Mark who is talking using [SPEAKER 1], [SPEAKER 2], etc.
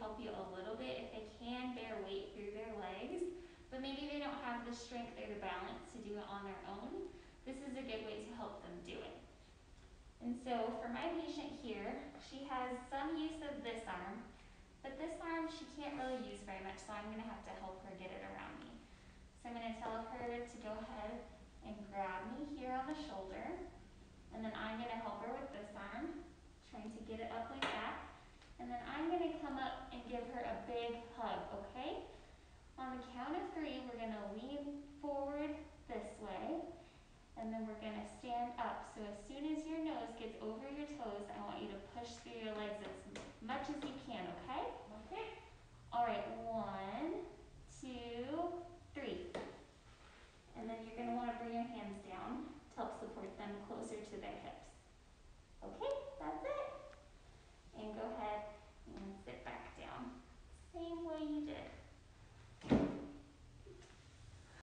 [SPEAKER 1] help you a little bit, if they can bear weight through their legs, but maybe they don't have the strength or the balance to do it on their own, this is a good way to help them do it. And so for my patient here, she has some use of this arm, but this arm she can't really use very much, so I'm gonna have to help her get it around me. So I'm gonna tell her to go ahead and grab me here on the shoulder, and then I'm gonna help her with this arm, trying to get it up like that. And then I'm gonna come up and give her a big hug, okay? On the count of three, we're gonna lean forward this way, and then we're gonna stand up. So as soon as your nose gets over your toes, I want you to push through your legs as much as you can, okay?
[SPEAKER 2] Okay.
[SPEAKER 1] All right, one, two, three. And then you're gonna wanna bring your hands down to help support them closer to their hips.